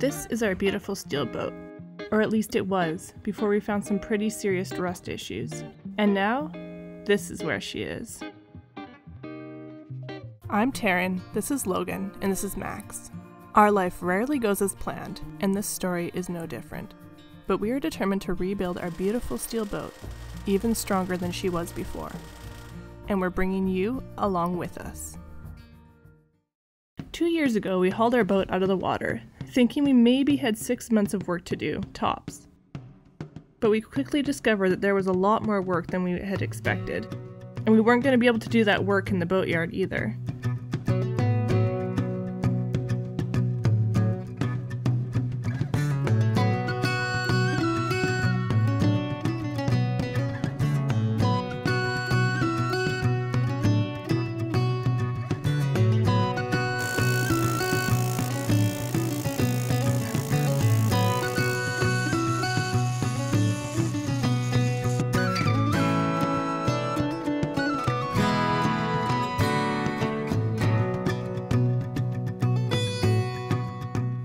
This is our beautiful steel boat. Or at least it was, before we found some pretty serious rust issues. And now, this is where she is. I'm Taryn, this is Logan, and this is Max. Our life rarely goes as planned, and this story is no different. But we are determined to rebuild our beautiful steel boat, even stronger than she was before. And we're bringing you along with us. Two years ago, we hauled our boat out of the water, thinking we maybe had six months of work to do, tops. But we quickly discovered that there was a lot more work than we had expected, and we weren't going to be able to do that work in the boatyard either.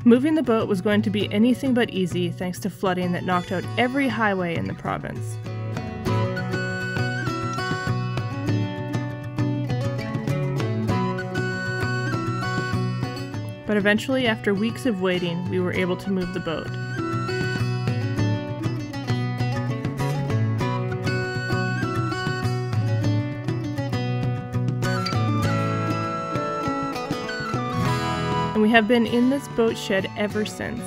Moving the boat was going to be anything but easy thanks to flooding that knocked out every highway in the province. But eventually, after weeks of waiting, we were able to move the boat. Have been in this boat shed ever since.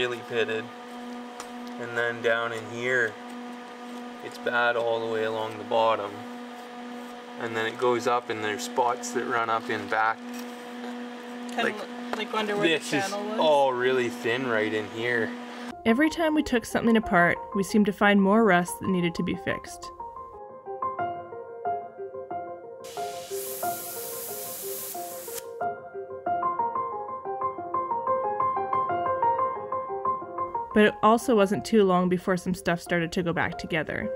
Really pitted. And then down in here, it's bad all the way along the bottom. And then it goes up and there's spots that run up in back. Kind Like, of like under where the This is channel was. all really thin right in here. Every time we took something apart, we seemed to find more rust that needed to be fixed. But it also wasn't too long before some stuff started to go back together.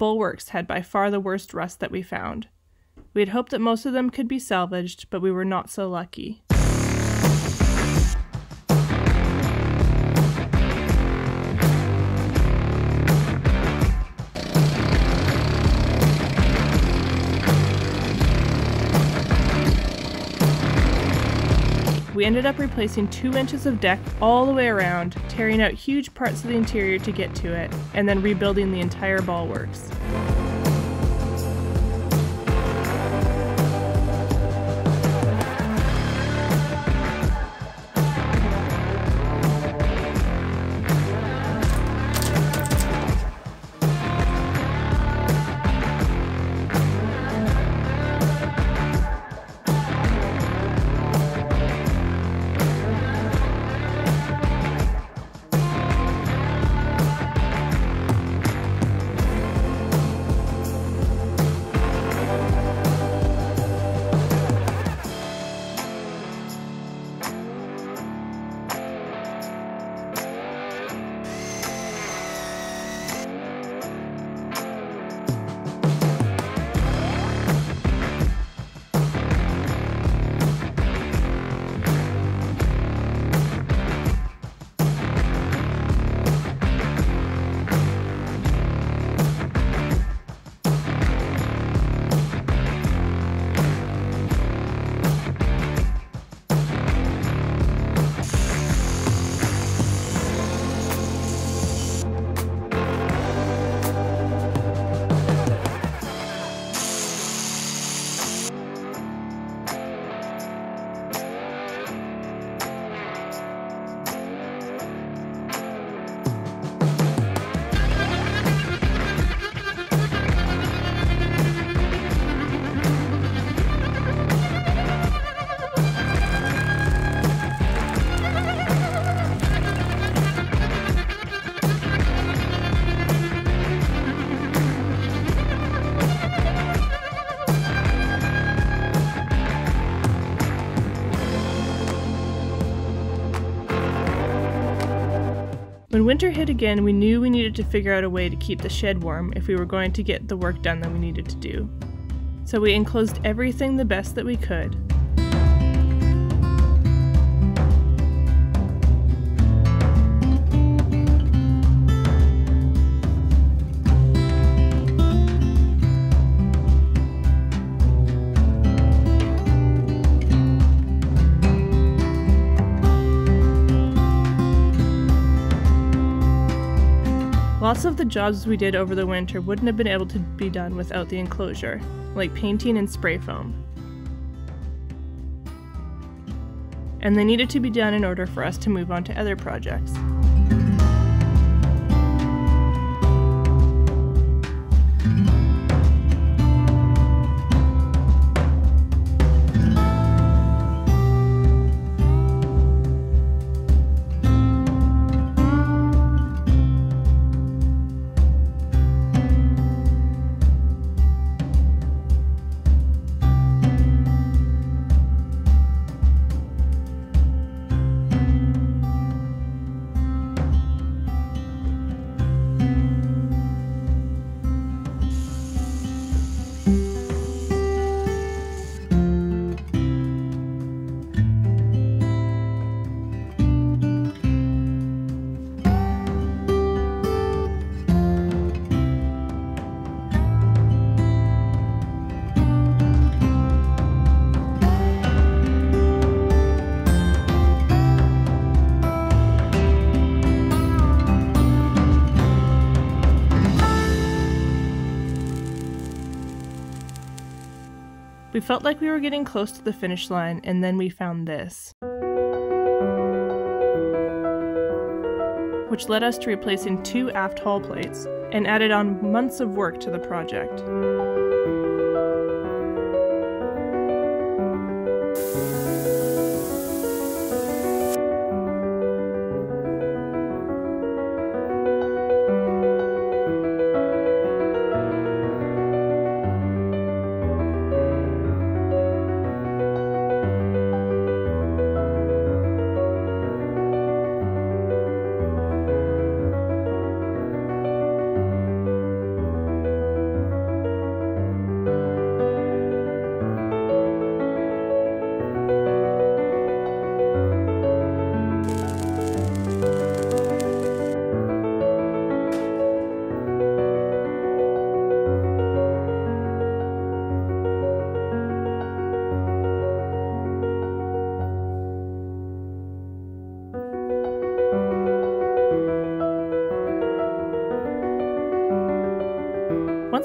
Bulwarks had by far the worst rust that we found. We had hoped that most of them could be salvaged, but we were not so lucky. We ended up replacing two inches of deck all the way around, tearing out huge parts of the interior to get to it, and then rebuilding the entire ball When winter hit again, we knew we needed to figure out a way to keep the shed warm if we were going to get the work done that we needed to do. So we enclosed everything the best that we could. Lots of the jobs we did over the winter wouldn't have been able to be done without the enclosure, like painting and spray foam. And they needed to be done in order for us to move on to other projects. Felt like we were getting close to the finish line, and then we found this. Which led us to replacing two aft hull plates and added on months of work to the project.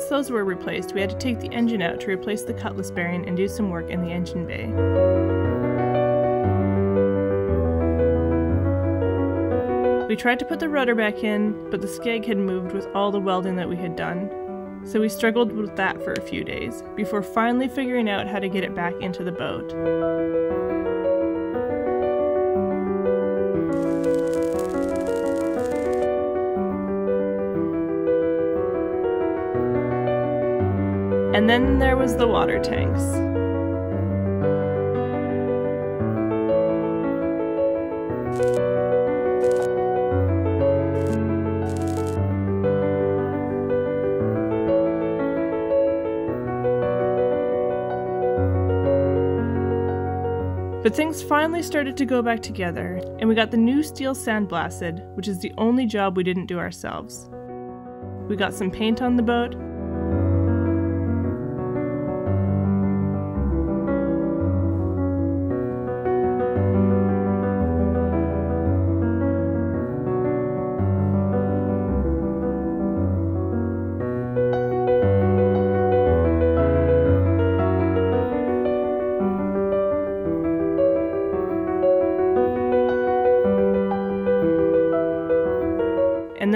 Once those were replaced, we had to take the engine out to replace the cutlass bearing and do some work in the engine bay. We tried to put the rudder back in, but the skeg had moved with all the welding that we had done, so we struggled with that for a few days, before finally figuring out how to get it back into the boat. And then there was the water tanks. But things finally started to go back together, and we got the new steel sandblasted, which is the only job we didn't do ourselves. We got some paint on the boat,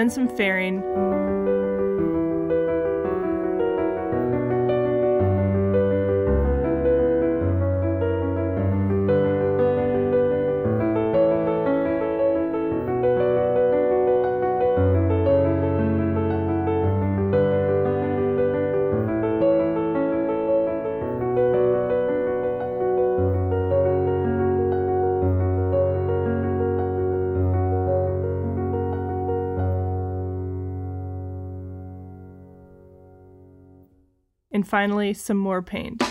and some fairing. And finally some more paint.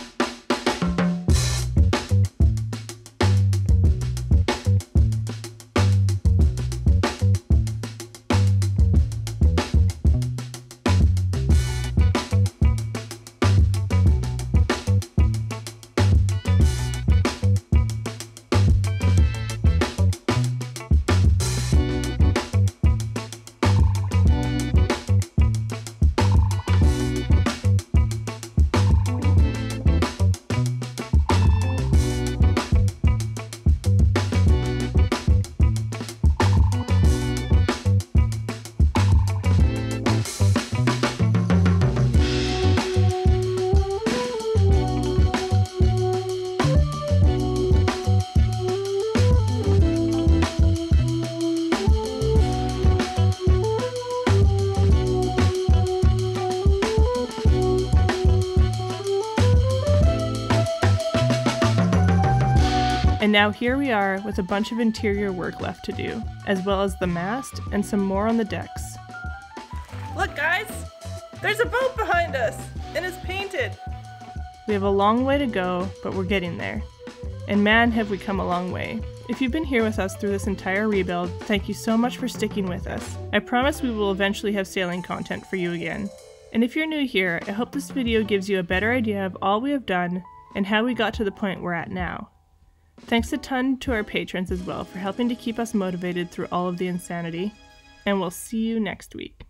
And now here we are with a bunch of interior work left to do, as well as the mast and some more on the decks. Look, guys! There's a boat behind us, and it's painted. We have a long way to go, but we're getting there. And man, have we come a long way. If you've been here with us through this entire rebuild, thank you so much for sticking with us. I promise we will eventually have sailing content for you again. And if you're new here, I hope this video gives you a better idea of all we have done and how we got to the point we're at now. Thanks a ton to our patrons as well for helping to keep us motivated through all of the insanity, and we'll see you next week.